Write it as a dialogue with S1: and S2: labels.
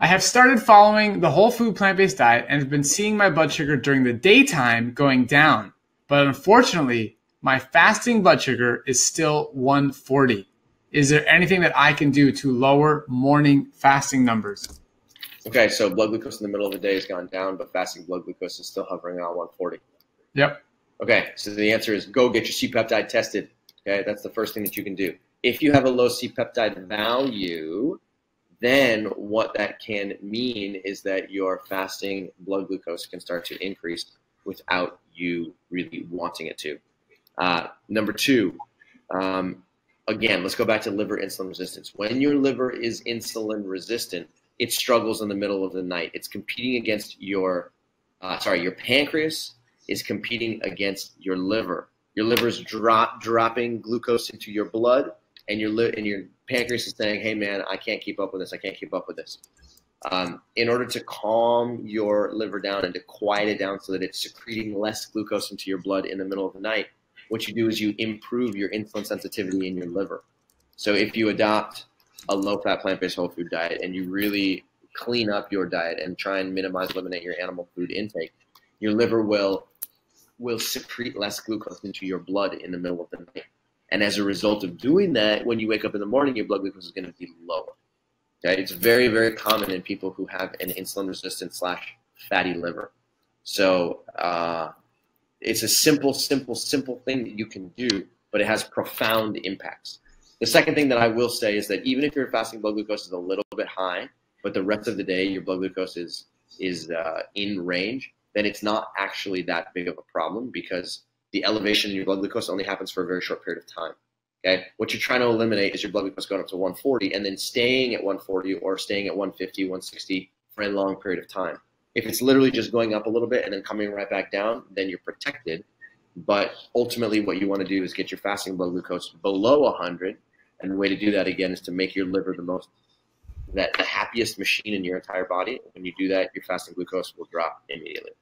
S1: I have started following the whole food plant based diet and have been seeing my blood sugar during the daytime going down. But unfortunately, my fasting blood sugar is still 140. Is there anything that I can do to lower morning fasting numbers?
S2: Okay, so blood glucose in the middle of the day has gone down, but fasting blood glucose is still hovering around 140.
S1: Yep.
S2: Okay, so the answer is go get your C peptide tested. Okay, that's the first thing that you can do. If you have a low C peptide value, then what that can mean is that your fasting blood glucose can start to increase without you really wanting it to. Uh, number two, um, again, let's go back to liver insulin resistance. When your liver is insulin resistant, it struggles in the middle of the night. It's competing against your, uh, sorry, your pancreas is competing against your liver. Your liver's drop dropping glucose into your blood, and your and your pancreas is saying, "Hey, man, I can't keep up with this. I can't keep up with this." Um, in order to calm your liver down and to quiet it down so that it's secreting less glucose into your blood in the middle of the night, what you do is you improve your insulin sensitivity in your liver. So if you adopt a low-fat plant-based whole food diet and you really clean up your diet and try and minimize, eliminate your animal food intake, your liver will will secrete less glucose into your blood in the middle of the night. And as a result of doing that, when you wake up in the morning, your blood glucose is going to be lower. Okay, it's very, very common in people who have an insulin resistant slash fatty liver. So uh, it's a simple, simple, simple thing that you can do, but it has profound impacts. The second thing that I will say is that even if your fasting blood glucose is a little bit high, but the rest of the day your blood glucose is is uh, in range, then it's not actually that big of a problem because the elevation in your blood glucose only happens for a very short period of time. Okay, what you're trying to eliminate is your blood glucose going up to 140 and then staying at 140 or staying at 150, 160 for a long period of time. If it's literally just going up a little bit and then coming right back down, then you're protected. But ultimately, what you want to do is get your fasting blood glucose below 100. And the way to do that again is to make your liver the most that the happiest machine in your entire body. When you do that, your fasting glucose will drop immediately.